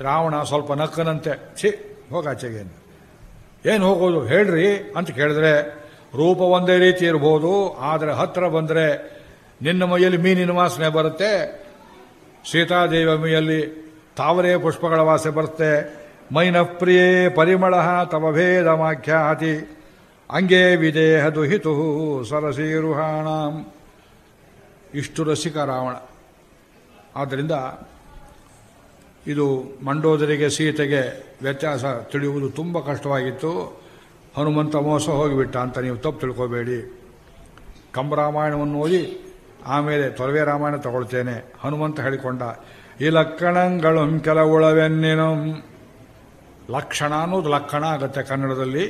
ರಾವಣ ಸ್ವಲ್ಪ ನಕ್ಕನಂತೆ, ಛಿ ಹೋಗಾಚೆಗೆ ಏನು ಹೋಗೋದು ಹೇಳ್ರಿ ಅಂತ ಕೇಳಿದ್ರೆ, ರೂಪ ಒಂದೇ ರೀತಿ ಇರ್ಬೋದು, ಆದರೆ ಹತ್ರ ಬಂದರೆ ನಿನ್ನ ಮೈಯಲ್ಲಿ ಮೀನಿನ ವಾಸನೆ ಬರುತ್ತೆ, ಸೀತಾದೇವಿಯ ಮೈಯಲ್ಲಿ ತಾವರೆ ಪುಷ್ಪಗಳ ವಾಸನೆ ಬರುತ್ತೆ, ಮೈನ ಪ್ರಿಯೇ ಪರಿಮಳ ತವ ಭೇದ ಮಾಖ್ಯಾತಿ, ಅಂಗೇ ವಿದೇಹ ದುಹಿತು ಸರಸೀರುಹಾಣಾಂ. ಇಷ್ಟು ರಸಿಕ ರಾವಣ. ಆದ್ದರಿಂದ ಇದು ಮಂಡೋದರಿಗೆ ಸೀತೆಗೆ ವ್ಯತ್ಯಾಸ ತಿಳಿಯುವುದು ತುಂಬ ಕಷ್ಟವಾಗಿತ್ತು. ಹನುಮಂತ ಮೋಸ ಹೋಗಿಬಿಟ್ಟ ಅಂತ ನೀವು ತಪ್ಪು ತಿಳ್ಕೋಬೇಡಿ. ಕಂಬರಾಮಾಯಣವನ್ನು ಓದಿ ಆಮೇಲೆ ತೊಲವೆ ರಾಮಾಯಣ ತಗೊಳ್ತೇನೆ. ಹನುಮಂತ ಹೇಳಿಕೊಂಡ, ಈ ಲಕ್ಷಣಗಳು ಕೆಲವುಳವೆನ್ನೇನೋ. ಲಕ್ಷಣ ಅನ್ನೋದು ಲಕ್ಷಣ ಆಗುತ್ತೆ ಕನ್ನಡದಲ್ಲಿ.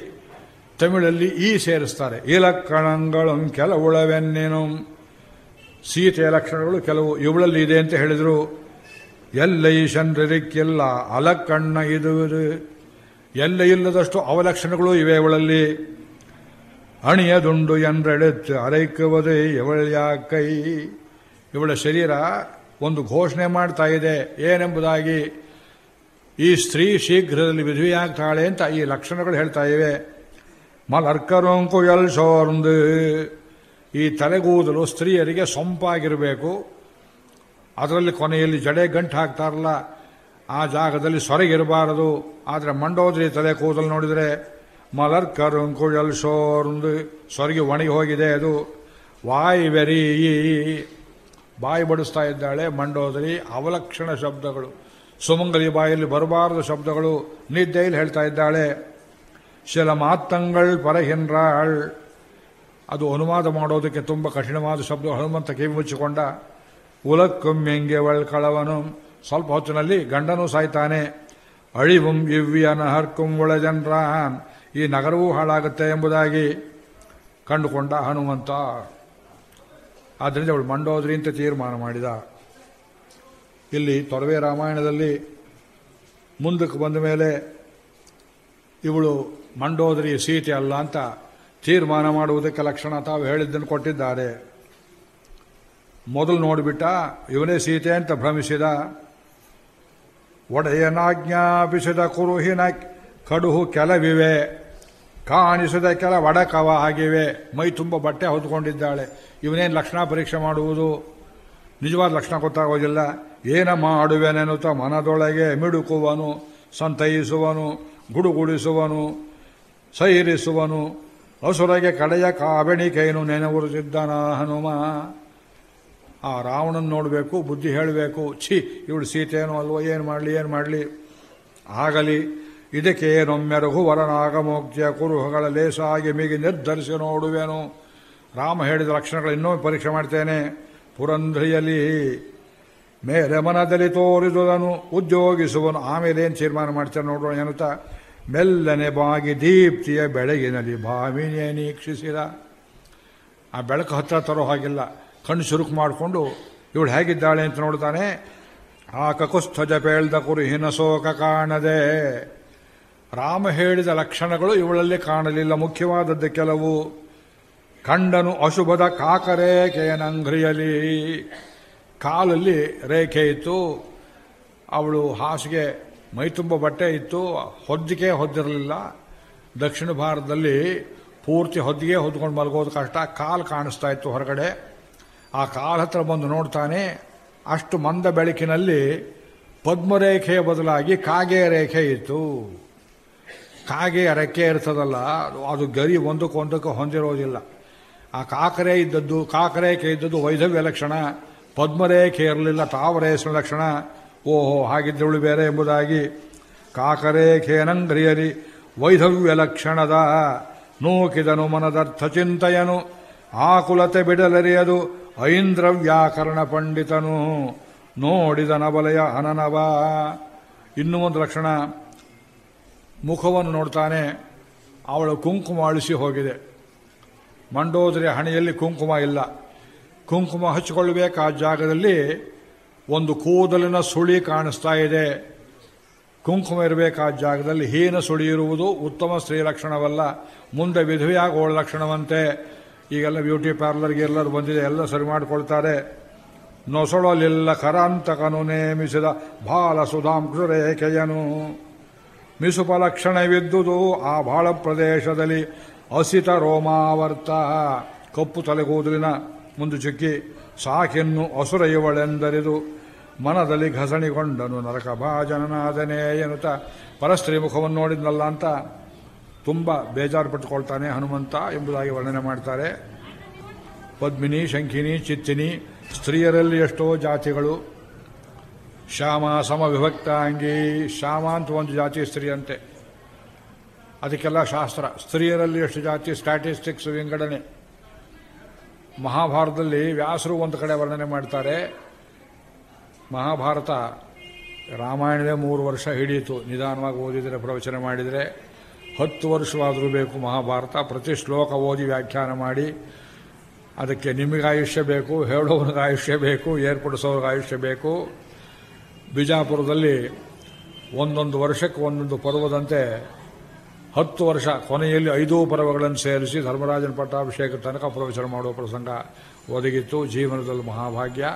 ತಮಿಳಲ್ಲಿ ಈ ಸೇರಿಸ್ತಾರೆ, ಈ ಲಕ್ಷಣಗಳು ಕೆಲವುಳವೆನ್ನೇನೋ. ಸೀತೆಯ ಲಕ್ಷಣಗಳು ಕೆಲವು ಇವಳಲ್ಲಿ ಇದೆ ಅಂತ ಹೇಳಿದರು. ಎಲ್ಲ ಈ ಶಂದ್ರರಿಕ್ಕೆಲ್ಲ ಅಲಕ್ಕಣ್ಣ ಇದುವುದು. ಎಲ್ಲ ಇಲ್ಲದಷ್ಟು ಅವಲಕ್ಷಣಗಳು ಇವೆ ಇವಳಲ್ಲಿ ಅಣಿಯದುಂಡು ಎಂದ್ರೆಡೆತ್ತು ಅರೈಕುವುದೇ ಇವಳ ಕೈ. ಇವಳ ಶರೀರ ಒಂದು ಘೋಷಣೆ ಮಾಡ್ತಾ ಇದೆ. ಏನೆಂಬುದಾಗಿ ಈ ಸ್ತ್ರೀ ಶೀಘ್ರದಲ್ಲಿ ವಿಧುವೆಯಾಗ್ತಾಳೆ ಅಂತ ಈ ಲಕ್ಷಣಗಳು ಹೇಳ್ತಾ ಇವೆ. ಮಲರ್ಕರೊಂಕು ಎಲ್ ಸೋರ್ಂದು ಈ ತಲೆಗೂದಲು ಸ್ತ್ರೀಯರಿಗೆ ಸೊಂಪಾಗಿರಬೇಕು. ಅದರಲ್ಲಿ ಕೊನೆಯಲ್ಲಿ ಜಡೆ ಗಂಟು ಹಾಕ್ತಾರಲ್ಲ, ಆ ಜಾಗದಲ್ಲಿ ಸೊರಗಿರಬಾರದು. ಆದರೆ ಮಂಡೋದ್ರಿ ತಲೆ ಕೂದಲು ನೋಡಿದರೆ ಮಲರ್ ಕರುಂಕುಳಲ್ ಸೋರ್ಂದು ಸೊರಗಿ ಒಣಗಿ ಹೋಗಿದೆ ಅದು. ವಾಯ್ ವೆರಿ. ಬಾಯಿ ಬಡಿಸ್ತಾ ಇದ್ದಾಳೆ ಮಂಡೋದರಿ, ಅವಲಕ್ಷಣ ಶಬ್ದಗಳು. ಸುಮಂಗಲಿ ಬಾಯಲ್ಲಿ ಬರಬಾರದ ಶಬ್ದಗಳು. ನಿದ್ದೆಯಲ್ಲಿ ಹೇಳ್ತಾ ಇದ್ದಾಳೆ, ಶಿಲ ಮಾತಂಗಳ್ ಪರಹಿನ್ರಾಳ್. ಅದು ಅನುವಾದ ಮಾಡೋದಕ್ಕೆ ತುಂಬ ಕಠಿಣವಾದ ಶಬ್ದ. ಹನುಮಂತ ಕಿವಿ ಮುಚ್ಚಿಕೊಂಡ ಉಲಕ್ಕೊಮ್ಮೆಂಗೆ ಕಳವನು. ಸ್ವಲ್ಪ ಹೊತ್ತಿನಲ್ಲಿ ಗಂಡನೂ ಸಾಯ್ತಾನೆ. ಅಳಿವುಂ ಇವ್ವಿಯನ ಹರ್ಕುಂ ಒಳಜನ್ರಾನ್ ಈ ನಗರವೂ ಹಾಳಾಗುತ್ತೆ ಎಂಬುದಾಗಿ ಕಂಡುಕೊಂಡ ಹನುಮಂತ. ಆದ್ದರಿಂದ ಅವಳು ಮಂಡೋದ್ರಿ ಅಂತ ತೀರ್ಮಾನ ಮಾಡಿದ. ಇಲ್ಲಿ ತೊರವೆ ರಾಮಾಯಣದಲ್ಲಿ ಮುಂದಕ್ಕೆ ಬಂದ ಮೇಲೆ ಇವಳು ಮಂಡೋದರಿ ಸೀತೆ ಅಲ್ಲ ಅಂತ ತೀರ್ಮಾನ ಮಾಡುವುದಕ್ಕೆ ಲಕ್ಷಣ ತಾವು ಹೇಳಿದ್ದನ್ನು ಕೊಟ್ಟಿದ್ದಾರೆ. ಮೊದಲು ನೋಡಿಬಿಟ್ಟ, ಇವನೇ ಸೀತೆ ಅಂತ ಭ್ರಮಿಸಿದ. ಒಡೆಯನಾಜ್ಞಾಪಿಸಿದ ಕುರುಹಿನ ಕಡುಹು ಕೆಲವಿವೆ. ಕಾಣಿಸಿದ ಕೆಲ ಒಡಕವ ಆಗಿವೆ. ಮೈ ತುಂಬ ಬಟ್ಟೆ ಹೊತ್ಕೊಂಡಿದ್ದಾಳೆ. ಇವನೇನು ಲಕ್ಷಣ ಪರೀಕ್ಷೆ ಮಾಡುವುದು? ನಿಜವಾದ ಲಕ್ಷಣ ಗೊತ್ತಾಗೋದಿಲ್ಲ. ಏನ ಮಾಡುವೆನೆನ್ನುತ್ತ ಮನದೊಳಗೆ ಮಿಡುಕುವನು, ಸಂತೈಸುವನು, ಗುಡುಗುಡಿಸುವನು, ಸೈರಿಸುವನು. ಹಸುರಗೆ ಕಡೆಯ ಕಾಬೆಣಿಕೆಯನ್ನು ನೆನವುರುತ್ತಿದ್ದನ ಹನುಮ? ಆ ರಾವಣನ ನೋಡಬೇಕು, ಬುದ್ಧಿ ಹೇಳಬೇಕು, ಛೀ, ಇವಳು ಸೀತೆನೋ ಅಲ್ವೋ, ಏನು ಮಾಡಲಿ ಏನು ಮಾಡಲಿ? ಆಗಲಿ. ಇದಕ್ಕೆ ಏನೊಮ್ಮೆ ರಘುವರನಾಗಮೋಕ್ತಿಯ ಕುರುಹಗಳ ಲೇಸಾಗಿ ಮಿಗಿ ನಿರ್ಧರಿಸಿ ನೋಡುವೆನು. ರಾಮ ಹೇಳಿದ ಲಕ್ಷಣಗಳು ಇನ್ನೊಮ್ಮೆ ಪರೀಕ್ಷೆ ಮಾಡ್ತೇನೆ. ಪುರಂಧ್ರಿಯಲ್ಲಿ ಮೇರೆ ಮನದಲ್ಲಿ ತೋರಿದುದನ್ನು ಉದ್ಯೋಗಿಸುವನು. ಆಮೇಲೆ ಏನು ತೀರ್ಮಾನ ಮಾಡ್ತೇನೆ ನೋಡೋಣ ಎನ್ನುತ್ತಾ ಮೆಲ್ಲನೆ ಬಾಗಿ ದೀಪ್ತಿಯ ಬೆಳಗಿನಲ್ಲಿ ಭಾವಿನಿಯ ನೀಕ್ಷಿಸಿದ. ಆ ಬೆಳಕು ಹತ್ತಿರ ತರೋ ಹಾಗಿಲ್ಲ. ಕಣ್ಣು ಚುರುಕು ಮಾಡಿಕೊಂಡು ಇವಳು ಹೇಗಿದ್ದಾಳೆ ಅಂತ ನೋಡ್ತಾನೆ. ಆ ಕಕುಸ್ಥಜ ಪೇಳ್ದ ಕುರು ಶೋಕ ಕಾಣದೆ. ರಾಮ ಹೇಳಿದ ಲಕ್ಷಣಗಳು ಇವಳಲ್ಲಿ ಕಾಣಲಿಲ್ಲ. ಮುಖ್ಯವಾದದ್ದು ಕೆಲವು. ಕಂಡನು ಅಶುಭದ ಕಾಕರೇಖೆಯನಂಗ್ರಿಯಲಿ ಕಾಲಲ್ಲಿ ರೇಖೆ ಇತ್ತು. ಅವಳು ಹಾಸಿಗೆ ಮೈತುಂಬ ಬಟ್ಟೆ ಇತ್ತು. ಹೊದ್ದಿಕೆ ಹೊದ್ದಿರಲಿಲ್ಲ. ದಕ್ಷಿಣ ಭಾರತದಲ್ಲಿ ಪೂರ್ತಿ ಹೊದ್ದಿಗೆ ಹೊದ್ಕೊಂಡು ಮಲಗೋದು ಕಷ್ಟ. ಕಾಲು ಕಾಣಿಸ್ತಾ ಇತ್ತು ಹೊರಗಡೆ. ಆ ಕಾಲ ಹತ್ರ ಬಂದು ನೋಡ್ತಾನೆ, ಅಷ್ಟು ಮಂದ ಬೆಳಕಿನಲ್ಲಿ ಪದ್ಮರೇಖೆಯ ಬದಲಾಗಿ ಕಾಗೆ ರೇಖೆ ಇತ್ತು. ಕಾಗೆ ರೆಕ್ಕೆ ಇರ್ತದಲ್ಲ, ಅದು ಗರಿ ಒಂದಕ್ಕೊಂದಕ್ಕೆ ಹೊಂದಿರೋದಿಲ್ಲ. ಆ ಕಾಕರೆ ಇದ್ದದ್ದು, ಕಾಕರೇಖೆ ಇದ್ದದ್ದು ವೈಧವ್ಯ ಲಕ್ಷಣ, ಪದ್ಮರೇಖೆ ಇರಲಿಲ್ಲ ತಾವರೇಸಿನ ಲಕ್ಷಣ. ಓಹೋ ಹಾಗಿದ್ದವಳು ಬೇರೆ ಎಂಬುದಾಗಿ ಕಾಕರೇಖೇನಂಗ್ರಿಯರಿ ವೈಧವ್ಯ ಲಕ್ಷಣದ ನೂಕಿದನು ಮನದರ್ಥ ಚಿಂತೆಯನು. ಆಕುಲತೆ ಬಿಡಲರಿಯದು ಐಂದ್ರ ವ್ಯಾಕರಣ ಪಂಡಿತನು ನೋಡಿದ ನಬಲೆಯ ಅನನವ ಇನ್ನೂ ಒಂದು ಲಕ್ಷಣ, ಮುಖವನ್ನು ನೋಡ್ತಾನೆ, ಅವಳು ಕುಂಕುಮ ಅಳಿಸಿ ಹೋಗಿದೆ. ಮಂಡೋದರಿ ಹಣೆಯಲ್ಲಿ ಕುಂಕುಮ ಇಲ್ಲ. ಕುಂಕುಮ ಹಚ್ಚಿಕೊಳ್ಳಬೇಕು ಆ ಜಾಗದಲ್ಲಿ? ಒಂದು ಕೂದಲಿನ ಸುಳಿ ಕಾಣಿಸ್ತಾ ಇದೆ. ಕುಂಕುಮ ಇರಬೇಕಾದ ಜಾಗದಲ್ಲಿ? ಹೀನ ಸುಳಿ ಇರುವುದು ಉತ್ತಮ ಸ್ತ್ರೀ ಲಕ್ಷಣವಲ್ಲ. ಮುಂದೆ ವಿಧವೆಯಾಗುವ ಲಕ್ಷಣವಂತೆ. ಈಗೆಲ್ಲ ಬ್ಯೂಟಿ ಪಾರ್ಲರ್ಗೆ ಎಲ್ಲರೂ ಬಂದಿದೆ, ಎಲ್ಲ ಸರಿ ಮಾಡಿಕೊಳ್ತಾರೆ. ನೊಸಳಲಿಲ್ಲ ಕರಾಂತಕನು ನೇಮಿಸಿದ ಬಾಲ ಸುಧಾಂಕುರೇಖೆಯನು ಮಿಸುಪಲಕ್ಷಣವಿದ್ದುದು ಆ ಬಾಳ ಪ್ರದೇಶದಲ್ಲಿ ಅಸಿತ ರೋಮಾವರ್ತ. ಕಪ್ಪು ತಲೆಗೂದಲಿನ ಮುಂದು ಚುಕ್ಕಿ, ಸಾಕೆನ್ನು ಅಸುರ ಇವಳೆಂದರಿದು ಮನದಲ್ಲಿ ಘಸಣಿಗೊಂಡನು ನರಕ ಭಾಜನನಾದನೇ ಎನ್ನುತ್ತ ಪರಸ್ತ್ರೀ ಮುಖವನ್ನು ನೋಡಿದ್ನಲ್ಲ ಅಂತ. ತುಂಬ ಬೇಜಾರು ಪಟ್ಟುಕೊಳ್ತಾನೆ ಹನುಮಂತ ಎಂಬುದಾಗಿ ವರ್ಣನೆ ಮಾಡ್ತಾರೆ. ಪದ್ಮಿನಿ, ಶಂಖಿನಿ, ಚಿತ್ತಿನಿ, ಸ್ತ್ರೀಯರಲ್ಲಿ ಎಷ್ಟೋ ಜಾತಿಗಳು. ಶ್ಯಾಮ ಸಮವಿಭಕ್ತಾಂಗಿ ಶ್ಯಾಮ ಅಂತ ಒಂದು ಜಾತಿ ಸ್ತ್ರೀಯಂತೆ. ಅದಕ್ಕೆಲ್ಲ ಶಾಸ್ತ್ರ. ಸ್ತ್ರೀಯರಲ್ಲಿ ಎಷ್ಟು ಜಾತಿ? ಸ್ಟ್ಯಾಟಿಸ್ಟಿಕ್ಸ್ ವಿಂಗಡಣೆ. ಮಹಾಭಾರತದಲ್ಲಿ ವ್ಯಾಸರು ಒಂದು ಕಡೆ ವರ್ಣನೆ ಮಾಡ್ತಾರೆ. ಮಹಾಭಾರತ ರಾಮಾಯಣವೇ ಮೂರು ವರ್ಷ ಹಿಡಿಯಿತು. ನಿಧಾನವಾಗಿ ಓದಿದರೆ ಪ್ರವಚನ ಮಾಡಿದರೆ. ಹತ್ತು ವರ್ಷವಾದರೂ ಬೇಕು. ಮಹಾಭಾರತ ಪ್ರತಿ ಶ್ಲೋಕ ಓದಿ ವ್ಯಾಖ್ಯಾನ ಮಾಡಿ. ಅದಕ್ಕೆ ನಿಮಗೆ ಆಯುಷ್ಯ ಬೇಕು, ಹೇಳೋವ್ರಿಗೆ ಆಯುಷ್ಯ ಬೇಕು ಏರ್ಪಡಿಸೋರಿಗೆ ಆಯುಷ್ಯ ಬೇಕು. ಬಿಜಾಪುರದಲ್ಲಿ ಒಂದೊಂದು ವರ್ಷಕ್ಕೆ ಒಂದೊಂದು ಪರ್ವದಂತೆ ಹತ್ತು ವರ್ಷ, ಕೊನೆಯಲ್ಲಿ ಐದೂ ಪರ್ವಗಳನ್ನು ಸೇರಿಸಿ ಧರ್ಮರಾಜನ ಪಟ್ಟಾಭಿಷೇಕ ತನಕ ಪ್ರವಚನ ಮಾಡುವ ಪ್ರಸಂಗ ಒದಗಿತ್ತು. ಜೀವನದಲ್ಲಿ ಮಹಾಭಾಗ್ಯ.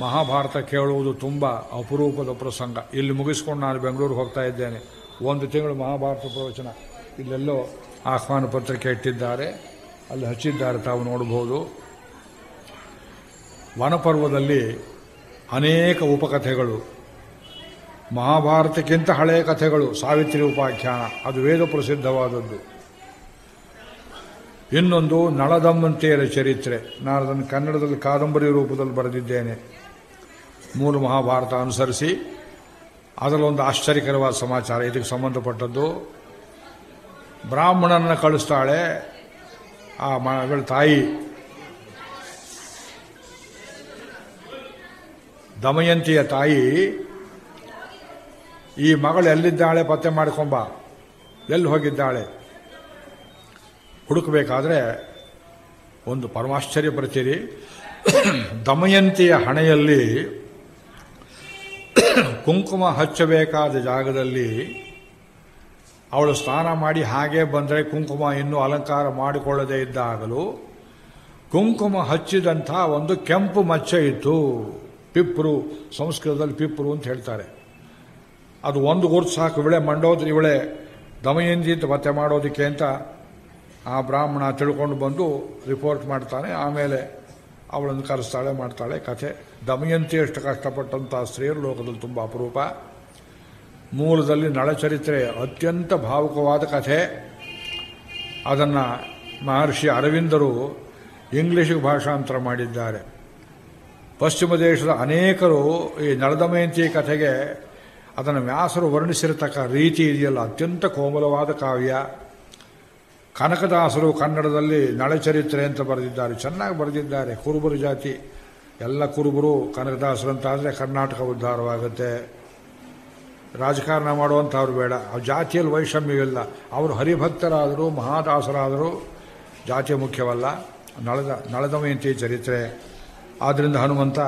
ಮಹಾಭಾರತ ಕೇಳುವುದು ತುಂಬ ಅಪರೂಪದ ಪ್ರಸಂಗ. ಇಲ್ಲಿ ಮುಗಿಸ್ಕೊಂಡು ನಾನು ಬೆಂಗಳೂರಿಗೆ ಹೋಗ್ತಾ ಇದ್ದೇನೆ. ಒಂದು ತಿಂಗಳು ಮಹಾಭಾರತ ಪ್ರವಚನ. ಇಲ್ಲೆಲ್ಲೋ ಆಹ್ವಾನ ಪತ್ರಿಕೆ ಇಟ್ಟಿದ್ದಾರೆ. ಅಲ್ಲಿ ಹಚ್ಚಿದ್ದಾರೆ ತಾವು ನೋಡಬಹುದು ವನಪರ್ವದಲ್ಲಿ ಅನೇಕ ಉಪಕಥೆಗಳು. ಮಹಾಭಾರತಕ್ಕಿಂತ ಹಳೆಯ ಕಥೆಗಳು. ಸಾವಿತ್ರಿ ಉಪಾಖ್ಯಾನ. ಅದು ವೇದ ಪ್ರಸಿದ್ಧವಾದದ್ದು. ಇನ್ನೊಂದು ನಳದಮ್ಮಂತೆಯರ ಚರಿತ್ರೆ. ನಾನು ಅದನ್ನು ಕನ್ನಡದಲ್ಲಿ ಕಾದಂಬರಿ ರೂಪದಲ್ಲಿ ಬರೆದಿದ್ದೇನೆ. ಮೂಲ ಮಹಾಭಾರತ ಅನುಸರಿಸಿ. ಅದರಲ್ಲೊಂದು ಆಶ್ಚರ್ಯಕರವಾದ ಸಮಾಚಾರ. ಇದಕ್ಕೆ ಸಂಬಂಧಪಟ್ಟದ್ದು ಬ್ರಾಹ್ಮಣನ ಕಳಿಸ್ತಾಳೆ, ಆ ಮಗಳ ತಾಯಿ. ದಮಯಂತಿಯ ತಾಯಿ, ಈ ಮಗಳು ಎಲ್ಲಿದ್ದಾಳೆ ಪತ್ತೆ ಮಾಡ್ಕೊಂಬ. ಎಲ್ಲಿ ಹೋಗಿದ್ದಾಳೆ? ಹುಡುಕಬೇಕಾದ್ರೆ ಒಂದು ಪರಮಾಶ್ಚರ್ಯ ಬರ್ತೀರಿ ದಮಯಂತಿಯ ಹಣೆಯಲ್ಲಿ ಕುಂಕುಮ ಹಚ್ಚಬೇಕಾದ ಜಾಗದಲ್ಲಿ ಅವಳು ಸ್ನಾನ ಮಾಡಿ ಹಾಗೆ ಬಂದರೆ ಕುಂಕುಮ ಇನ್ನೂ ಅಲಂಕಾರ ಮಾಡಿಕೊಳ್ಳದೇ ಇದ್ದಾಗಲೂ ಕುಂಕುಮ ಹಚ್ಚಿದಂಥ ಒಂದು ಕೆಂಪು ಮಚ್ಚೆ ಇತ್ತು. ಪಿಪ್ರು, ಸಂಸ್ಕೃತದಲ್ಲಿ ಪಿಪ್ರು ಅಂತ ಹೇಳ್ತಾರೆ. ಅದು ಒಂದು ಗುರುತು ಸಾಕು, ಇವಳೆ ಮಂಡೋದ್ರೆ, ಇವಳೆ ದಮಯಂತಿ ಅಂತ ಪತ್ತೆ ಮಾಡೋದಕ್ಕೆ ಅಂತ ಆ ಬ್ರಾಹ್ಮಣ ತಿಳ್ಕೊಂಡು ಬಂದು ರಿಪೋರ್ಟ್ ಮಾಡ್ತಾನೆ. ಆಮೇಲೆ ಅವಳನ್ನು ಕರೆಸ್ತಾಳೆ, ಮಾಡ್ತಾಳೆ. ಕಥೆ. ದಮಯಂತಿ ಎಷ್ಟು ಕಷ್ಟಪಟ್ಟಂಥ ಸ್ತ್ರೀಯರು ಲೋಕದಲ್ಲಿ ತುಂಬ ಅಪರೂಪ. ಮೂಲದಲ್ಲಿ ನಳಚರಿತ್ರೆ ಅತ್ಯಂತ ಭಾವುಕವಾದ ಕಥೆ. ಅದನ್ನು ಮಹರ್ಷಿ ಅರವಿಂದರು ಇಂಗ್ಲಿಷ್ಗೆ ಭಾಷಾಂತರ ಮಾಡಿದ್ದಾರೆ. ಪಶ್ಚಿಮ ದೇಶದ ಅನೇಕರು ಈ ನಳದಮಯಂತಿ ಕಥೆಗೆ ಅದನ್ನು ವ್ಯಾಸರು ವರ್ಣಿಸಿರತಕ್ಕ ರೀತಿ ಇದೆಯಲ್ಲ. ಅತ್ಯಂತ ಕೋಮಲವಾದ ಕಾವ್ಯ. ಕನಕದಾಸರು ಕನ್ನಡದಲ್ಲಿ ನಳಚರಿತ್ರೆ ಅಂತ ಬರೆದಿದ್ದಾರೆ. ಚೆನ್ನಾಗಿ ಬರೆದಿದ್ದಾರೆ. ಕುರುಬರು ಜಾತಿ. ಎಲ್ಲ ಕುರುಬರು ಕನಕದಾಸರು ಅಂತ ಆದರೆ ಕರ್ನಾಟಕ ಉದ್ಧಾರವಾಗುತ್ತೆ. ರಾಜಕಾರಣ ಮಾಡುವಂಥವ್ರು ಬೇಡ. ಆ ಜಾತಿಯಲ್ಲಿ ವೈಷಮ್ಯವಿಲ್ಲ. ಅವರು ಹರಿಭಕ್ತರಾದರೂ, ಮಹಾದಾಸರಾದರೂ ಜಾತಿ ಮುಖ್ಯವಲ್ಲ. ನಳದ ನಳದಮಯಂತಿ ಚರಿತ್ರೆ. ಆದ್ದರಿಂದ ಹನುಮಂತ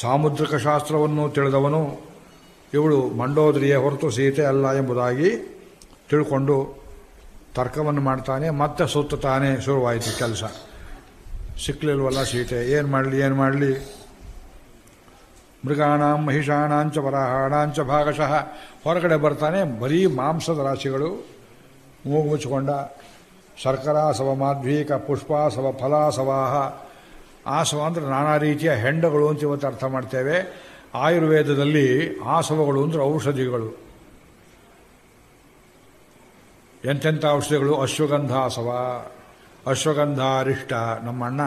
ಸಾಮುದ್ರಿಕ ಶಾಸ್ತ್ರವನ್ನು ತಿಳಿದವನು. ಇವಳು ಮಂಡೋದರಿಯೇ ಹೊರತು ಸೀತೆ ಅಲ್ಲ ಎಂಬುದಾಗಿ ತಿಳ್ಕೊಂಡು ತರ್ಕವನ್ನು ಮಾಡ್ತಾನೆ, ಮತ್ತೆ ಸುತ್ತಾನೆ ಶುರುವಾಯಿತು ಕೆಲಸ. ಸಿಕ್ಕಲಿಲ್ವಲ್ಲ ಸೀತೆ, ಏನು ಮಾಡಲಿ ಏನು ಮಾಡಲಿ? ಮೃಗಾಣಾಂ, ಮಹಿಷಾಣಾಂಚ, ವರಾಹಾಣಾಂಚ ಭಾಗಶಃ. ಹೊರಗಡೆ ಬರ್ತಾನೆ ಬರೀ ಮಾಂಸದ ರಾಶಿಗಳು. ಮೂಗು ಮುಚ್ಚಿಕೊಂಡ, ಶರ್ಕರಾಸವ, ಮಾಧ್ವೀಕ, ಪುಷ್ಪಾಸವ ಆಸವ ಅಂದರೆ ನಾನಾ ರೀತಿಯ ಹೆಂಡಗಳು ಅಂತ ಇವತ್ತು ಅರ್ಥ ಮಾಡ್ತೇವೆ. ಆಯುರ್ವೇದದಲ್ಲಿ ಆಸವಗಳು ಅಂದರೆ ಔಷಧಿಗಳು. ಎಂತೆಂಥ ಔಷಧಿಗಳು? ಅಶ್ವಗಂಧಾಸವ ಅಶ್ವಗಂಧ ಅರಿಷ್ಟ. ನಮ್ಮ ಅಣ್ಣ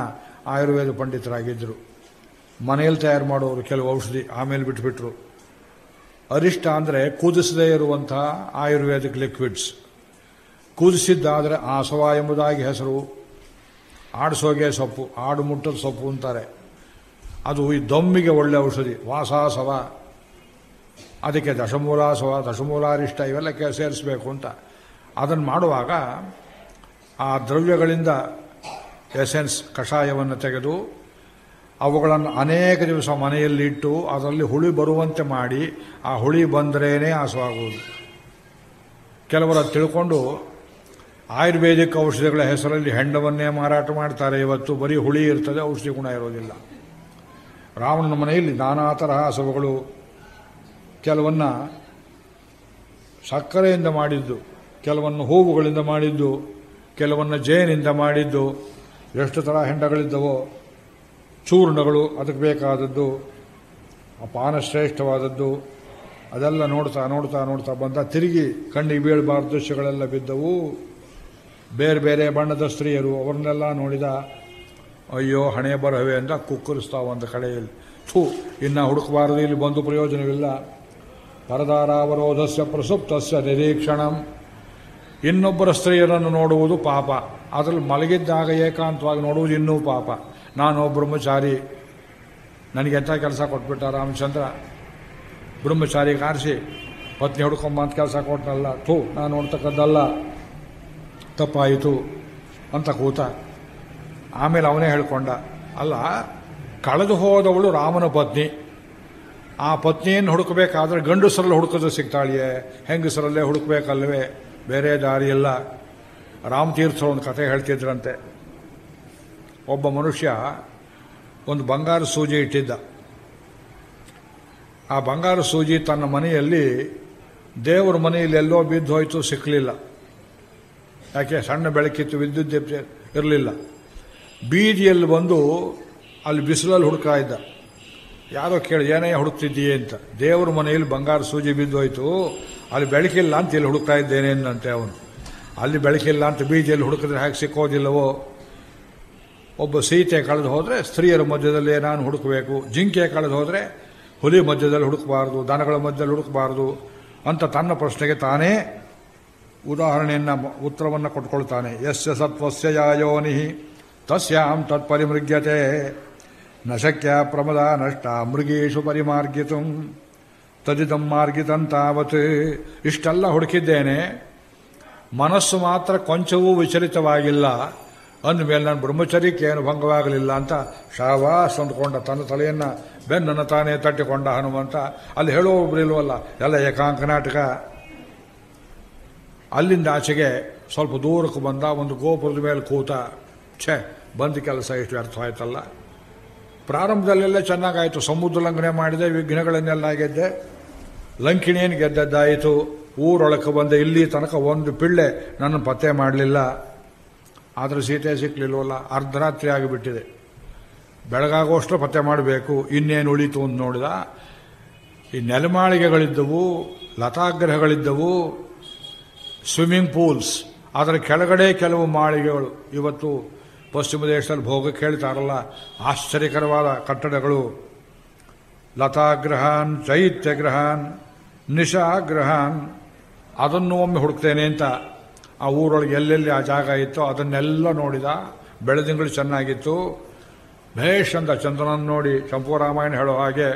ಆಯುರ್ವೇದ ಪಂಡಿತರಾಗಿದ್ದರು. ಮನೆಯಲ್ಲಿ ತಯಾರು ಮಾಡೋರು ಕೆಲವು ಔಷಧಿ ಆಮೇಲೆ ಬಿಟ್ಬಿಟ್ರು. ಅರಿಷ್ಟ ಅಂದರೆ ಕುದಿಸದೇ ಇರುವಂಥ ಆಯುರ್ವೇದಿಕ್ ಲಿಕ್ವಿಡ್ಸ್ ಕುದಿಸಿದ್ದಾದರೆ ಆಸವ ಎಂಬುದಾಗಿ ಹೆಸರು. ಆಡಿಸೋಗೆ ಸೊಪ್ಪು, ಆಡು ಮುಟ್ಟದ ಸೊಪ್ಪು ಅಂತಾರೆ. ಅದು ಈ ದೊಮ್ಮಿಗೆ ಒಳ್ಳೆ ಔಷಧಿ. ವಾಸಾಸವ ಅದಕ್ಕೆ ದಶಮೂಲಾಸವ ದಶಮೂಲಾರಿಷ್ಟ ಇವೆಲ್ಲ ಸೇರಿಸಬೇಕು ಅಂತ. ಅದನ್ನು ಮಾಡುವಾಗ ಆ ದ್ರವ್ಯಗಳಿಂದ ಎಸೆನ್ಸ್ ಕಷಾಯವನ್ನು ತೆಗೆದು ಅವುಗಳನ್ನು ಅನೇಕ ದಿವಸ ಮನೆಯಲ್ಲಿಟ್ಟು ಅದರಲ್ಲಿ ಹುಳಿ ಬರುವಂತೆ ಮಾಡಿ ಆ ಹುಳಿ ಬಂದರೇನೆ ಆಸವಾಗುವುದು. ಕೆಲವರು ತಿಳ್ಕೊಂಡು ಆಯುರ್ವೇದಿಕ್ ಔಷಧಿಗಳ ಹೆಸರಲ್ಲಿ ಹೆಂಡವನ್ನೇ ಮಾರಾಟ ಮಾಡ್ತಾರೆ. ಇವತ್ತು ಬರೀ ಹುಳಿ ಇರ್ತದೆ, ಔಷಧಿ ಗುಣ ಇರೋದಿಲ್ಲ. ರಾವಣನ ಮನೆಯಲ್ಲಿ ನಾನಾ ತರಹ ಹಸವುಗಳು ಕೆಲವನ್ನ ಸಕ್ಕರೆಯಿಂದ ಮಾಡಿದ್ದು. ಕೆಲವನ್ನು ಹೂವುಗಳಿಂದ ಮಾಡಿದ್ದು, ಕೆಲವನ್ನು ಜೇನಿಂದ ಮಾಡಿದ್ದು, ಎಷ್ಟು ಥರ ಹೆಂಡಗಳಿದ್ದವೋ, ಚೂರ್ಣಗಳು ಅದಕ್ಕೆ ಬೇಕಾದದ್ದು ಪಾನಶ್ರೇಷ್ಠವಾದದ್ದು ಶ್ರೇಷ್ಠವಾದದ್ದು ಅದೆಲ್ಲ ನೋಡ್ತಾ ನೋಡ್ತಾ ನೋಡ್ತಾ ಬಂದ, ತಿರುಗಿ ಕಣ್ಣಿಗೆ ಬೀಳಬಾರ್ದು ದೃಶ್ಯಗಳೆಲ್ಲ ಬಿದ್ದವು. ಬೇರೆ ಬೇರೆ ಬಣ್ಣದ ಸ್ತ್ರೀಯರು ಅವ್ರನ್ನೆಲ್ಲ ನೋಡಿದ, ಅಯ್ಯೋ ಹಣೆ ಬರಹವೆ ಅಂತ ಕುಕ್ಕರಿಸ್ತಾವ ಒಂದು ಕಡೆಯಲ್ಲಿ, ಥೂ, ಇನ್ನು ಹುಡುಕಬಾರದು, ಇಲ್ಲಿ ಬಂದು ಪ್ರಯೋಜನವಿಲ್ಲ. ಪರದಾರಾವರೋಧಸ್ಯ ಪ್ರಸುಪ್ತಸ್ಯ ನಿರೀಕ್ಷಣಂ. ಇನ್ನೊಬ್ಬರ ಸ್ತ್ರೀಯರನ್ನು ನೋಡುವುದು ಪಾಪ. ಅದರಲ್ಲಿ ಮಲಗಿದ್ದಾಗ ಏಕಾಂತವಾಗಿ ನೋಡುವುದು ಇನ್ನೂ ಪಾಪ. ನಾನು ಬ್ರಹ್ಮಚಾರಿ. ನನಗೆ ಎಂಥ ಕೆಲಸ ಕೊಟ್ಬಿಟ್ಟ ರಾಮಚಂದ್ರ? ಬ್ರಹ್ಮಚಾರಿ ಕಾರಿಸಿ, ಪತ್ನಿ ಹುಡ್ಕೊಂಬ ಅಂತ ಕೆಲಸ ಕೊಟ್ಟನಲ್ಲ ಥೂ, ನಾನು ನೋಡ್ತಕ್ಕದ್ದಲ್ಲ. ತಪ್ಪಾಯಿತು ಅಂತ ಕೂತ ಆಮೇಲೆ ಅವನೇ ಹೇಳ್ಕೊಂಡ, ಅಲ್ಲ, ಕಳೆದು ಹೋದವಳು ರಾಮನ ಪತ್ನಿ. ಆ ಪತ್ನಿಯನ್ನು ಹುಡುಕಬೇಕಾದ್ರೆ ಗಂಡಸರಲ್ಲಿ ಹುಡುಕಿದ್ರೆ ಸಿಗ್ತಾಳಿಯೇ? ಹೆಂಗಸರಲ್ಲೇ ಹುಡುಕ್ಬೇಕಲ್ವೇ? ಬೇರೆ ದಾರಿ ಇಲ್ಲ ರಾಮತೀರ್ಥ ಒಂದು ಕಥೆ ಹೇಳ್ತಿದ್ರಂತೆ. ಒಬ್ಬ ಮನುಷ್ಯ ಒಂದು ಬಂಗಾರ ಸೂಜಿ ಇಟ್ಟಿದ್ದ. ಆ ಬಂಗಾರ ಸೂಜಿ ತನ್ನ ಮನೆಯಲ್ಲಿ ದೇವರ ಮನೆಯಲ್ಲಿ ಎಲ್ಲೋ ಬಿದ್ದು ಹೋಯ್ತು ಸಿಕ್ಕಲಿಲ್ಲ ಯಾಕೆ? ಸಣ್ಣ ಬೆಳಕಿತ್ತು, ವಿದ್ಯುತ್ ದೀಪ ಇರಲಿಲ್ಲ. ಬೀದಿಯಲ್ಲಿ ಬಂದು ಅಲ್ಲಿ ಬಿಸಿಲಲ್ಲಿ ಹುಡುಕ್ತಾ ಇದ್ದ. ಯಾರೋ ಕೇಳಿ ಏನೇ ಹುಡುಕ್ತಿದ್ದೀಯೇ ಅಂತ. ದೇವರ ಮನೆಯಲ್ಲಿ ಬಂಗಾರ ಸೂಜಿ ಬಿದ್ದೋಯ್ತು ಅಲ್ಲಿ ಬೆಳಕಿಲ್ಲ ಅಂತ ಇಲ್ಲಿ ಹುಡುಕ್ತಾ ಇದ್ದೇನೆ ಅಂತೆ ಅವನು. ಅಲ್ಲಿ ಬೆಳಕಿಲ್ಲ ಅಂತ ಬೀಜಲ್ಲಿ ಹುಡುಕಿದ್ರೆ ಹೇಗೆ ಸಿಕ್ಕೋದಿಲ್ಲವೋ? ಒಬ್ಬ ಸೀತೆ ಕಳೆದು ಹೋದರೆ ಸ್ತ್ರೀಯರ ಮಧ್ಯದಲ್ಲಿ ನಾನು ಹುಡುಕಬೇಕು. ಜಿಂಕೆ ಕಳೆದು ಹೋದರೆ ಹುಲಿ ಮಧ್ಯದಲ್ಲಿ ಹುಡುಕಬಾರ್ದು, ದನಗಳ ಮಧ್ಯದಲ್ಲಿ ಹುಡುಕಬಾರ್ದು ಅಂತ ತನ್ನ ಪ್ರಶ್ನೆಗೆ ತಾನೇ ಉದಾಹರಣೆಯನ್ನು ಉತ್ತರವನ್ನು ಕೊಟ್ಕೊಳ್ತಾನೆ. ಯಸ್ಯ ಸತ್ವಸ್ಯ ಯಾಯೋನಿ, ತಸ್ಯಾಂ ತತ್ಪರಿಮೃಗ್ಯತೆ. ನಶಕ್ಯ ಶಕ್ಯ ಪ್ರಮದ ನಷ್ಟ, ಮೃಗೇಶು ಪರಿಮಾರ್ಗಿತು. ತದಿದಂ ಮಾರ್ಗಿತಂತಾವತ್ ಇಷ್ಟೆಲ್ಲ ಹುಡುಕಿದ್ದೇನೆ. ಮನಸ್ಸು ಮಾತ್ರ ಕೊಂಚವೂ ವಿಚಲಿತವಾಗಿಲ್ಲ. ಅಂದಮೇಲೆ ನಾನು ಬ್ರಹ್ಮಚರ್ಯಕ್ಕೆ ಏನು ಭಂಗವಾಗಲಿಲ್ಲ ಅಂತ ಶಾವಾಸ್ ಅಂದ್ಕೊಂಡ ತನ್ನ ತಲೆಯನ್ನ ಬೆನ್ನನ್ನು ತಾನೇ ತಟ್ಟಿಕೊಂಡ ಹನುಮಂತ. ಅಲ್ಲಿ ಹೇಳೋ ಇಲ್ವಲ್ಲ, ಎಲ್ಲ ಏಕಾಂಕ ನಾಟಕ. ಅಲ್ಲಿಂದ ಆಚೆಗೆ ಸ್ವಲ್ಪ ದೂರಕ್ಕೆ ಬಂದ ಒಂದು ಗೋಪುರದ ಮೇಲೆ ಕೂತ, ಛೇ, ಬಂದ ಕೆಲಸ ಎಷ್ಟು ವ್ಯರ್ಥ ಆಯ್ತಲ್ಲ. ಪ್ರಾರಂಭದಲ್ಲೆಲ್ಲ ಚೆನ್ನಾಗಾಯಿತು. ಸಮುದ್ರ ಲಂಘನೆ ಮಾಡಿದೆ, ವಿಘ್ನಗಳನ್ನೆಲ್ಲ ಗೆದ್ದೆ. ಲಂಕಿಣಿಯನ್ನು ಗೆದ್ದದ್ದಾಯಿತು. ಊರೊಳಕ್ಕೆ ಬಂದೆ. ಇಲ್ಲಿ ತನಕ ಒಂದು ಪಿಳ್ಳೆ ನನ್ನ ಪತ್ತೆ ಮಾಡಲಿಲ್ಲ. ಆದರೆ ಸೀತೆ ಸಿಕ್ಕಲಿಲ್ವಲ್ಲ ಅರ್ಧರಾತ್ರಿ ಆಗಿಬಿಟ್ಟಿದೆ. ಬೆಳಗಾಗೋಷ್ಟು ಪತ್ತೆ ಮಾಡಬೇಕು. ಇನ್ನೇನು ಉಳಿತು ಅಂತ ನೋಡಿದ. ಈ ನೆಲಮಾಳಿಗೆಗಳಿದ್ದವು, ಲತಾಗ್ರಹಗಳಿದ್ದವು ಸ್ವಿಮ್ಮಿಂಗ್ ಪೂಲ್ಸ್ ಅದರ ಕೆಳಗಡೆ ಕೆಲವು ಮಾಳಿಗೆಗಳು. ಇವತ್ತು ಪಶ್ಚಿಮ ದೇಶದಲ್ಲಿ ಭೋಗಕ್ಕೆ ಹೇಳ್ತಾರಲ್ಲ ಆಶ್ಚರ್ಯಕರವಾದ ಕಟ್ಟಡಗಳು. ಲತಾಗ್ರಹಾನ್, ಚೈತ್ಯಗ್ರಹಾನ್, ನಿಶಾಗ್ರಹಾನ್, ಅದನ್ನು ಒಮ್ಮೆ ಹುಡುಕ್ತೇನೆ ಅಂತ ಆ ಊರೊಳಗೆ ಎಲ್ಲೆಲ್ಲಿ ಆ ಜಾಗ ಇತ್ತೋ ಅದನ್ನೆಲ್ಲ ನೋಡಿದ, ಬೆಳದಿಂಗಳು ಚೆನ್ನಾಗಿತ್ತು. ಭೇಷ್ ಅಂತ ಚಂದ್ರನನ್ನು ನೋಡಿ ಚಂಪೂರಾಮಾಯಣ ಹೇಳೋ ಹಾಗೆ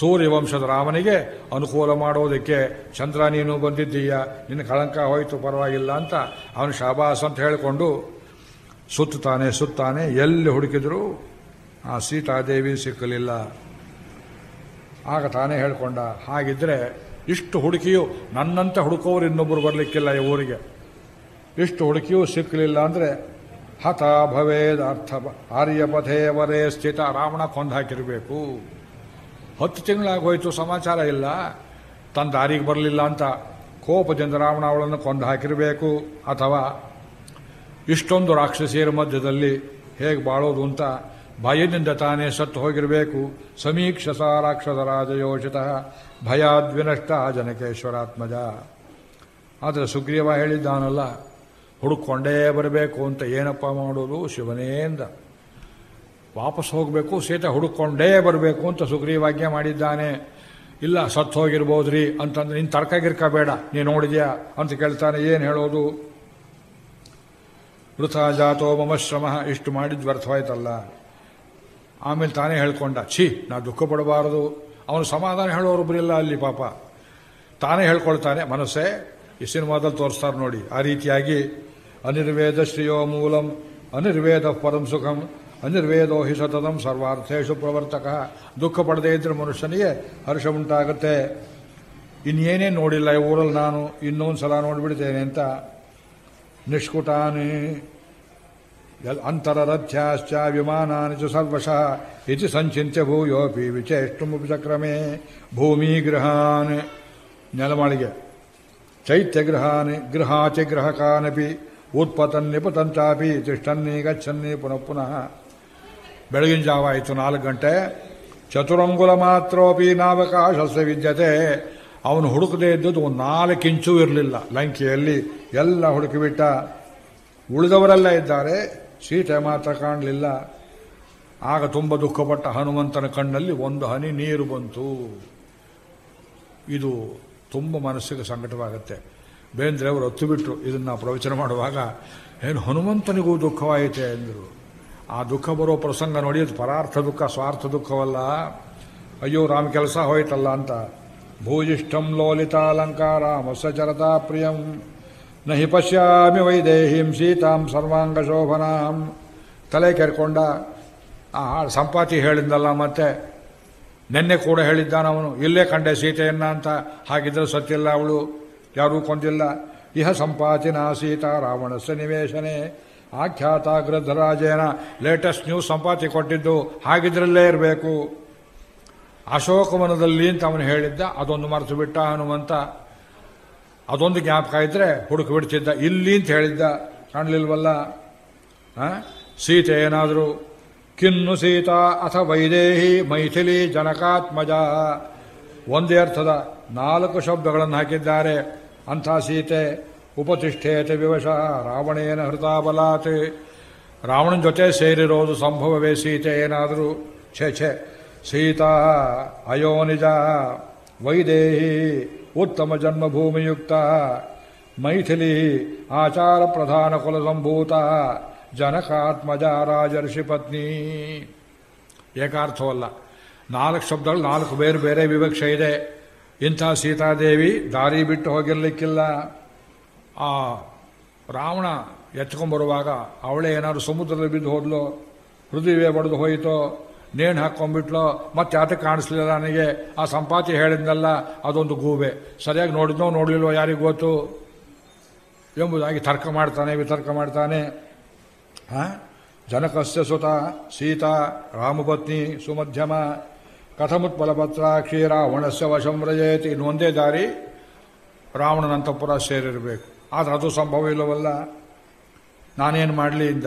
ಸೂರ್ಯವಂಶದ ರಾಮನಿಗೆ ಅನುಕೂಲ ಮಾಡೋದಕ್ಕೆ, ಚಂದ್ರ, ನೀನು ಬಂದಿದ್ದೀಯ? ನಿನ್ನ ಕಳಂಕ ಹೋಯಿತು, ಪರವಾಗಿಲ್ಲ ಅಂತ ಅವನು ಶಾಬಾಸ್ ಅಂತ ಹೇಳಿಕೊಂಡು ಸುತ್ತಾನೆ ಸುತ್ತಾನೆ, ಎಲ್ಲಿ ಹುಡುಕಿದ್ರು ಆ ಸೀತಾದೇವಿ ಸಿಕ್ಕಲಿಲ್ಲ. ಆಗ ತಾನೇ ಹೇಳ್ಕೊಂಡ, ಹಾಗಿದ್ರೆ ಇಷ್ಟು ಹುಡುಕಿಯೂ ನನ್ನಂತ ಹುಡುಕೋರು ಇನ್ನೊಬ್ಬರು ಬರಲಿಕ್ಕಿಲ್ಲ ಈ ಊರಿಗೆ. ಇಷ್ಟು ಹುಡುಕಿಯೂ ಸಿಕ್ಕಲಿಲ್ಲ ಅಂದರೆ ಹತ ಭವೇದ ಅರ್ಥ ಆರ್ಯಪಥೇವರೇ ಸ್ಥಿತ ರಾವಣ ಕೊಂದು ಹಾಕಿರಬೇಕು. ಹತ್ತು ತಿಂಗಳಾಗೋಯ್ತು, ಸಮಾಚಾರ ಇಲ್ಲ. ತನ್ನ ದಾರಿಗೆ ಬರಲಿಲ್ಲ ಅಂತ ಕೋಪದಿಂದ ರಾವಣ ಅವಳನ್ನು ಕೊಂದು ಹಾಕಿರಬೇಕು ಅಥವಾ ಇಷ್ಟೊಂದು ರಾಕ್ಷಸಿಯರ ಮಧ್ಯದಲ್ಲಿ ಹೇಗೆ ಬಾಳೋದು ಅಂತ ಭಯದಿಂದ ತಾನೇ ಸತ್ತು ಹೋಗಿರಬೇಕು. ಸಮೀಕ್ಷಸ ರಾಕ್ಷಸ ರಾಜಯೋಚಿತ ಭಯಾದ್ವಿನಷ್ಟ ಜನಕೇಶ್ವರಾತ್ಮಜ. ಆದರೆ ಸುಗ್ರೀವ ಹೇಳಿದ್ದಾನಲ್ಲ, ಹುಡುಕೊಂಡೇ ಬರಬೇಕು ಅಂತ ಏನಪ್ಪ ಮಾಡೋದು? ಶಿವನೇಂದ ವಾಪಸ್ ಹೋಗಬೇಕು, ಸೀತೆ ಹುಡುಕೊಂಡೇ ಬರಬೇಕು ಅಂತ ಸುಗ್ರೀವಾಜ್ಞೆ ಮಾಡಿದ್ದಾನೆ. ಇಲ್ಲ, ಸತ್ತು ಹೋಗಿರ್ಬೋದ್ರಿ ಅಂತಂದ್ರೆ, ನೀನು ತರ್ಕ ಗಿರ್ಕ ಬೇಡ, ನೀನು ನೋಡಿದ್ಯಾ ಅಂತ ಕೇಳ್ತಾನೆ, ಏನು ಹೇಳೋದು? ವೃಥ ಜಾತೋ ಮಮ ಶ್ರಮ. ಇಷ್ಟು ಮಾಡಿದ್ದು ವ್ಯರ್ಥವಾಯ್ತಲ್ಲ. ಆಮೇಲೆ ತಾನೇ ಹೇಳ್ಕೊಂಡ, ಛೀ, ನಾ ದುಃಖ ಪಡಬಾರದು. ಅವನು ಸಮಾಧಾನ ಹೇಳೋರೊಬ್ಬರಿಲ್ಲ ಅಲ್ಲಿ ಪಾಪ. ತಾನೇ ಹೇಳ್ಕೊಳ್ತಾನೆ, ಮನಸ್ಸೇ, ಈ ಸಿನಿಮಾದಲ್ಲಿ ತೋರಿಸ್ತಾರೆ ನೋಡಿ. ಆ ರೀತಿಯಾಗಿ, ಅನಿರ್ವೇದ ಶ್ರೇಯೋ ಮೂಲಂ, ಅನಿರ್ವೇದ ಪರಂ ಸುಖಂ, ಅನಿರ್ವೇದೋ ಹಿ ಸತತಂ ಸರ್ವಾರ್ಥೇಶು ಪ್ರವರ್ತಕ. ದುಃಖ ಪಡದೇ ಇದ್ರೆ ಮನುಷ್ಯನಿಗೆ ಹರ್ಷ ಉಂಟಾಗುತ್ತೆ. ಇನ್ನೇನೇ ನೋಡಿಲ್ಲ ಈ ಊರಲ್ಲಿ ನಾನು ಇನ್ನೊಂದು ಸಲ ನೋಡಿಬಿಡ್ತೇನೆ ಅಂತ ನಿಷ್ಕುಟಾನಿ ಅಂತರರಥ್ಯಾಶ್ಚ ವಿಮಾನಾನಿ ಚ ಸರ್ವಶಃ ಇತಿ ಸಂಚಿತ್ಯ ಭೂಯೋಪಿ ವಿಚೇಷ್ಟುಮುಪಚಕ್ರಮೇ ಭೂಮಿಗೃಹಾನ್ ನೆಲಮಾಳಿಗೆ ಚೈತ್ಯಗೃಹಾನ್ ಗೃಹಾಚ ಗ್ರಹಕಾನಪಿ ಉತ್ಪತನ್ ನಿಪತಂಚಾಪಿ ತಿಷ್ಟನ್ನಿ ಗಚ್ಚನ್ನಿ ಪುನಃ ಪುನಃ ಬೆಳಗಿನ ಜಾವ ಆಯಿತು ನಾಲ್ಕು ಗಂಟೆ ಚತುರಂಗುಲ ಮಾತ್ರೋಪಿ ನಾವಕಾಶಸ್ಯ ವಿದ್ಯತೆ ಅವನು ಹುಡುಕದೇ ಇದ್ದದ್ದು ಒಂದು ನಾಲ್ಕು ಇಂಚು ಇರಲಿಲ್ಲ ಲಂಕೆಯಲ್ಲಿ ಎಲ್ಲ ಹುಡುಕಿಬಿಟ್ಟ ಉಳಿದವರೆಲ್ಲ ಇದ್ದಾರೆ. ಸೀತೆ ಮಾತ್ರ ಕಾಣಲಿಲ್ಲ. ಆಗ ತುಂಬ ದುಃಖಪಟ್ಟ ಹನುಮಂತನ ಕಣ್ಣಲ್ಲಿ ಒಂದು ಹನಿ ನೀರು ಬಂತು. ಇದು ತುಂಬ ಮನಸ್ಸಿಗೆ ಸಂಕಟವಾಗುತ್ತೆ. ಬೇಂದ್ರೆ ಅವರು ಹೊತ್ತು ಬಿಟ್ಟರು ಇದನ್ನು ಪ್ರವಚನ ಮಾಡುವಾಗ, ಏನು ಹನುಮಂತನಿಗೂ ದುಃಖವಾಯಿತೆ? ಎಂದರು. ಆ ದುಃಖ ಬರೋ ಪ್ರಸಂಗ ನೋಡಿ, ಅದು ಪರಾರ್ಥ ದುಃಖ, ಸ್ವಾರ್ಥ ದುಃಖವಲ್ಲ. ಅಯ್ಯೋ, ರಾಮ ಕೆಲಸ ಹೋಯ್ತಲ್ಲ ಅಂತ. ಭೂಜಿಷ್ಠಂ ಲೋಲಿತಾಲಂಕಾರ ಮತ್ಸಚರತಾ ಪ್ರಿಯಂ. ನಹಿ ಪಶ್ಯಾಮಿ ವೈದೇಹಿಂ ಸೀತಾಂ ಸರ್ವಾಂಗ ಶೋಭನಾಂ ತಲೆ ಕೆರ್ಕೊಂಡ ಆ ಸಂಪಾತಿ ಹೇಳಿದ್ದಲ್ಲ ಮತ್ತೆ. ನಿನ್ನೆ ಕೂಡ ಹೇಳಿದ್ದಾನವನು ಇಲ್ಲೇ ಕಂಡೆ ಸೀತೆಯನ್ನ ಅಂತ. ಹಾಗಿದ್ರೆ ಸತ್ತಿಲ್ಲ ಅವಳು. ಯಾರೂ ಕೊಂದಿಲ್ಲ. ಇಹ ಸಂಪಾತಿನ ಸೀತಾ ರಾವಣಸ ನಿವೇಶನೆ. ಆಖ್ಯಾತ ಗೃಧರಾಜೇನ ಲೇಟೆಸ್ಟ್ ನ್ಯೂಸ್ ಸಂಪಾತಿ ಕೊಟ್ಟಿದ್ದು, ಹಾಗಿದ್ರಲ್ಲೇ ಇರಬೇಕು. ಅಶೋಕವನದಲ್ಲಿ ಅಂತ ಅವನು ಹೇಳಿದ್ದ, ಅದೊಂದು ಮರೆತು ಬಿಟ್ಟ ಹನುಮಂತ. ಅದೊಂದು ಜ್ಞಾಪಕ ಇದ್ರೆ ಹುಡುಕು ಬಿಡ್ತಿದ್ದ. ಇಲ್ಲಿ ಅಂತ ಹೇಳಿದ್ದ. ಕಾಣಲಿಲ್ವಲ್ಲ? ಸೀತೆ ಏನಾದರೂ ಕಿನ್ನು ಸೀತಾ ಅಥ ವೈದೇಹಿ ಮೈಥಿಲಿ ಜನಕಾತ್ಮಜ. ಒಂದೇ ಅರ್ಥದ ನಾಲ್ಕು ಶಬ್ದಗಳನ್ನು ಹಾಕಿದ್ದಾರೆ. ಅಂಥ ಸೀತೆ ಉಪತಿಷ್ಠೇತೆ ವಿವಶ, ರಾವಣೇನ ಹೃತಾಬಲಾತ್. ರಾವಣನ ಜೊತೆ ಸೇರಿರೋದು ಸಂಭವವೇ ಸೀತೆ ಏನಾದರೂ? ಛೇ ಛೇ, ಸೀತಾ ಅಯೋನಿಜ ವೈದೇಹಿ ಉತ್ತಮ ಜನ್ಮಭೂಮಿಯುಕ್ತ. ಮೈಥಿಲಿ ಆಚಾರ ಪ್ರಧಾನ ಕುಲ ಸಂಭೂತ, ಜನಕಾತ್ಮಜ ರಾಜರ್ಷಿ ಪತ್ನಿ. ಏಕಾರ್ಥವಲ್ಲ. ನಾಲ್ಕು ಶಬ್ದಗಳು, ನಾಲ್ಕು ಬೇರೆ ಬೇರೆ ವಿವಕ್ಷ ಇದೆ. ಇಂಥ ಸೀತಾದೇವಿ ದಾರಿ ಬಿಟ್ಟು ಹೋಗಿರ್ಲಿಕ್ಕಿಲ್ಲ. ಆ ರಾವಣ ಎತ್ಕೊಂಡ್ಬರುವಾಗ ಅವಳೇ ಏನಾದ್ರು ಸಮುದ್ರದಲ್ಲಿ ಬಿದ್ದು ಹೋದ್ಲು, ಹೃದಯವೇ ಬಡಿದು ಹೋಯಿತೋ ನೇಣು ಹಾಕ್ಕೊಂಡ್ಬಿಟ್ಲೋ, ಮತ್ತೆ ಯಾತಕ್ಕೆ ಕಾಣಿಸ್ಲಿಲ್ಲ ನನಗೆ. ಆ ಸಂಪಾತಿ ಹೇಳಿದ್ನಲ್ಲ, ಅದೊಂದು ಗೂಬೆ. ಸರಿಯಾಗಿ ನೋಡಿದ್ನೋ, ನೋಡಲಿಲ್ವೋ, ಯಾರಿಗೂ ಗೊತ್ತು? ಎಂಬುದಾಗಿ ತರ್ಕ ಮಾಡ್ತಾನೆ, ವಿತರ್ಕ ಮಾಡ್ತಾನೆ. ಹಾಂ ಜನಕಸ್ಯ ಸುತ, ಸೀತಾ, ರಾಮಪತ್ನಿ, ಸುಮಧ್ಯಮ ಕಥಮುತ್ಪಲಪತ್ರ ಕ್ಷೀರ ವಣಸ್ಯ ವ್ರಜಯತಿ ಇನ್ನು ಒಂದೇ ದಾರಿ ರಾವಣನಂತಪುರ ಸೇರಿರಬೇಕು. ಆದ್ರೆ ಅದು ಸಂಭವ ಇಲ್ಲವಲ್ಲ? ನಾನೇನು ಮಾಡಲಿ ಇಂದ?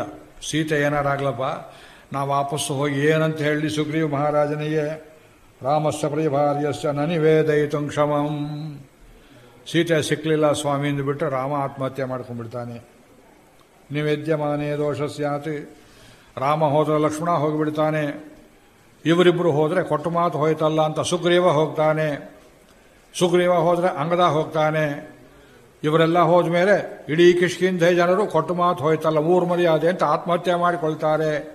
ಸೀತೆ ಏನಾರಾಗ್ಲಪ್ಪ? ನಾ ವಾಪಸ್ಸು ಹೋಗಿ ಏನಂತ ಹೇಳಿ ಸುಗ್ರೀವ ಮಹಾರಾಜನಿಗೆ ರಾಮಸ್ಯ ಪ್ರತಿಭಾರ್ಯಸ್ಯ ನನಿವೇದಯಿತು ಕ್ಷಮಂ. ಸೀತೆ ಸಿಕ್ಕಲಿಲ್ಲ ಸ್ವಾಮಿ ಬಿಟ್ಟು ರಾಮ ಆತ್ಮಹತ್ಯೆ ಮಾಡ್ಕೊಂಡ್ಬಿಡ್ತಾನೆ. ನಿವೇದ್ಯಮಾನೇ ದೋಷ ಸ್ಯಾತಿ. ರಾಮ ಹೋದ್ರೆ ಲಕ್ಷ್ಮಣ ಹೋಗಿಬಿಡ್ತಾನೆ. ಇವರಿಬ್ಬರು ಹೋದರೆ ಕೊಟ್ಟು ಮಾತು ಹೋಯ್ತಲ್ಲ ಅಂತ ಸುಗ್ರೀವ ಹೋಗ್ತಾನೆ. ಸುಗ್ರೀವ ಹೋದರೆ ಅಂಗದ ಹೋಗ್ತಾನೆ. ಇವರೆಲ್ಲ ಹೋದ ಮೇಲೆ ಇಡೀ ಕಿಷ್ಕಿಂಧೆ ಜನರು ಕೊಟ್ಟು ಮಾತು ಹೋಯ್ತಲ್ಲ, ಊರು ಮರ್ಯಾದೆ ಅಂತ ಆತ್ಮಹತ್ಯೆ ಮಾಡಿಕೊಳ್ತಾರೆ.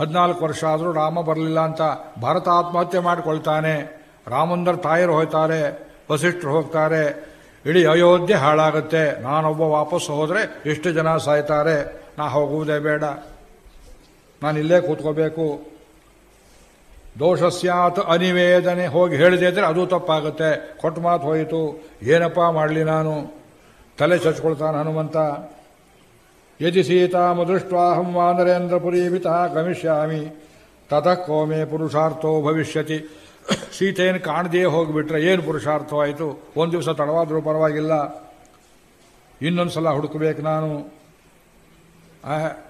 ಹದಿನಾಲ್ಕು ವರ್ಷ ಆದರೂ ರಾಮ ಬರಲಿಲ್ಲ ಅಂತ ಭರತ ಆತ್ಮಹತ್ಯೆ ಮಾಡಿಕೊಳ್ತಾನೆ. ರಾಮಂದರ್ ತಾಯರು ಹೋಯ್ತಾರೆ, ವಸಿಷ್ಠರು ಹೋಗ್ತಾರೆ. ಇಡೀ ಅಯೋಧ್ಯೆ ಹಾಳಾಗುತ್ತೆ. ನಾನೊಬ್ಬ ವಾಪಸ್ ಹೋದರೆ ಎಷ್ಟು ಜನ ಸಾಯ್ತಾರೆ? ನಾ ಹೋಗುವುದೇ ಬೇಡ. ನಾನು ಇಲ್ಲೇ ಕೂತ್ಕೋಬೇಕು. ದೋಷ ಸ್ಯಾತ್ ಅನಿವೇದನೆ. ಹೋಗಿ ಹೇಳಿದೆ ಅಂದರೆ ಅದು ತಪ್ಪಾಗುತ್ತೆ. ಕೊಟ್ಟು ಮಾತು ಹೋಯಿತು. ಏನಪ್ಪಾ ಮಾಡಲಿ ನಾನು? ತಲೆ ಚಚ್ಕೊಳ್ತಾನೆ ಹನುಮಂತ. ಯದಿ ಸೀತಾಮದೃಷ್ಟ್ವಾಹಂ ವಾನರೇಂದ್ರಪುರೀಮಿತಃ ಗಮಿಷ್ಯಾಮಿ ತತಃ ಕೋಮೆ ಪುರುಷಾರ್ಥೋ ಭವಿಷ್ಯತಿ ಸೀತೆಯನ್ನು ಕಾಣದೇ ಹೋಗ್ಬಿಟ್ರೆ ಏನು ಪುರುಷಾರ್ಥವಾಯಿತು ಒಂದು ದಿವಸ ತಡವಾದರೂ ಪರವಾಗಿಲ್ಲ। ಇನ್ನೊಂದು ಸಲ ಹುಡುಕಬೇಕು ನಾನು।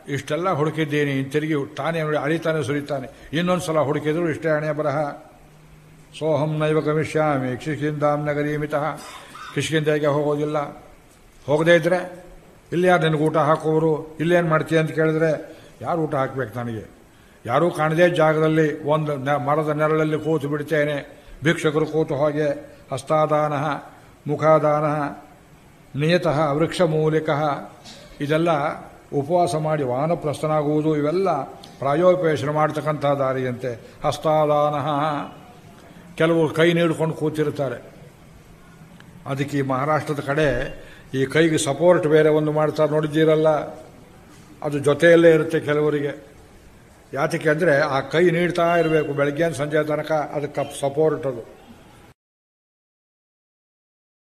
ಇಷ್ಟೆಲ್ಲ ಹುಡುಕಿದ್ದೀನಿ, ತಿರುಗಿ ತಾನೇ ನೋಡಿ, ಅಳಿತಾನೆ ಸುರಿತಾನೆ। ಇನ್ನೊಂದು ಸಲ ಹುಡುಕಿದ್ರು ಇಷ್ಟೇ ಹಣೆ ಬರಹ। ಸೋಹಂ ನೈವ ಗಮಿಷ್ಯಾಮಿ ನಗರಿ ನಗರೀಮಿತಃ। ಕಿಷ್ಕಿಂದೆಗೆ ಹೋಗೋದಿಲ್ಲ। ಹೋಗದೇ ಇದ್ರೆ ಇಲ್ಲಿ ಯಾರು ನಿನಗೆ ಊಟ ಹಾಕೋರು? ಇಲ್ಲೇನು ಮಾಡ್ತೀಯ ಅಂತ ಕೇಳಿದ್ರೆ, ಯಾರು ಊಟ ಹಾಕ್ಬೇಕು ನನಗೆ? ಯಾರೂ ಕಾಣದೇ ಜಾಗದಲ್ಲಿ ಒಂದು ಮರದ ನೆರಳಲ್ಲಿ ಕೂತು ಬಿಡ್ತೇನೆ. ಭಿಕ್ಷಕರು ಕೂತು ಹೋಗೆ ಹಸ್ತಾದಾನ, ಮುಖಾದಾನ, ನಿಯತಃ, ವೃಕ್ಷ ಮೂಲಿಕ, ಇದೆಲ್ಲ ಉಪವಾಸ ಮಾಡಿ ವಾನಪ್ರಸ್ಥನಾಗುವುದು, ಇವೆಲ್ಲ ಪ್ರಾಯೋಪೇಷಣ ಮಾಡ್ತಕ್ಕಂಥ ದಾರಿಯಂತೆ. ಹಸ್ತಾದಾನ. ಕೆಲವರು ಕೈ ನೀಡಿಕೊಂಡು ಕೂತಿರ್ತಾರೆ ಅದಕ್ಕೆ ಮಹಾರಾಷ್ಟ್ರದ ಕಡೆ ಈ ಕೈಗೆ ಸಪೋರ್ಟ್ ಬೇರೆ ಒಂದು ಮಾಡ್ತಾ ನೋಡಿದ್ದೀರಲ್ಲ, ಅದು ಜೊತೆಯಲ್ಲೇ ಇರುತ್ತೆ ಕೆಲವರಿಗೆ. ಯಾತಕ್ಕೆ ಅಂದರೆ ಆ ಕೈ ನೀಡ್ತಾ ಇರಬೇಕು ಬೆಳಗ್ಗೆ ಸಂಜೆ ತನಕ ಅದಕ್ಕೆ ಸಪೋರ್ಟ್ ಅದು.